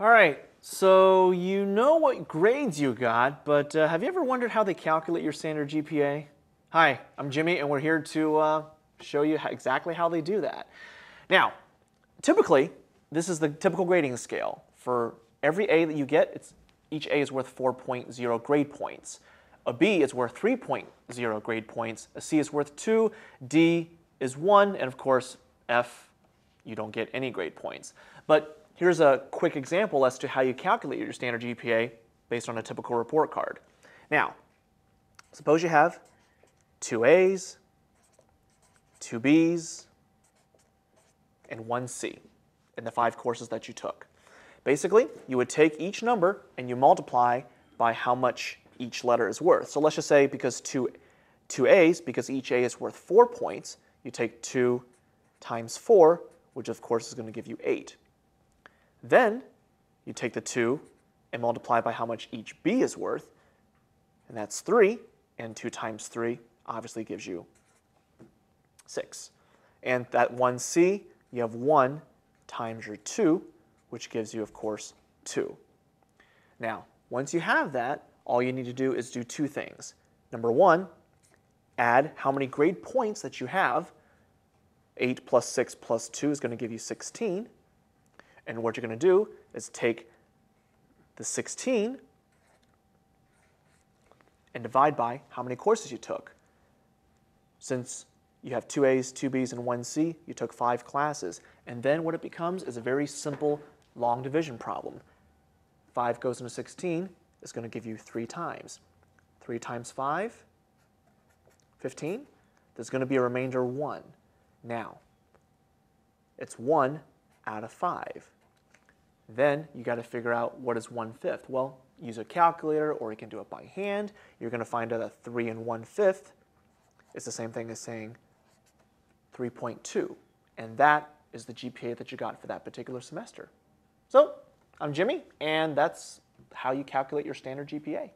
All right, so you know what grades you got, but uh, have you ever wondered how they calculate your standard GPA? Hi, I'm Jimmy, and we're here to uh, show you how, exactly how they do that. Now, typically, this is the typical grading scale. For every A that you get, each A is worth 4.0 grade points. A B is worth 3.0 grade points. A C is worth 2. D is 1. And of course, F, you don't get any grade points. But Here's a quick example as to how you calculate your standard GPA based on a typical report card. Now, suppose you have two A's, two B's, and one C in the five courses that you took. Basically, you would take each number and you multiply by how much each letter is worth. So let's just say because two, two A's, because each A is worth four points, you take two times four, which of course is going to give you eight. Then you take the 2 and multiply by how much each b is worth, and that's 3, and 2 times 3 obviously gives you 6. And that 1c, you have 1 times your 2, which gives you, of course, 2. Now, once you have that, all you need to do is do two things. Number one, add how many grade points that you have. 8 plus 6 plus 2 is going to give you 16. And what you're going to do is take the 16 and divide by how many courses you took. Since you have two A's, two B's, and one C, you took five classes. And then what it becomes is a very simple long division problem. 5 goes into 16 is going to give you 3 times. 3 times 5, 15. There's going to be a remainder 1. Now, it's 1 out of 5. Then you got to figure out what is 1 fifth. Well, use a calculator or you can do it by hand. You're going to find out that 3 and 1 fifth is the same thing as saying 3.2. And that is the GPA that you got for that particular semester. So I'm Jimmy, and that's how you calculate your standard GPA.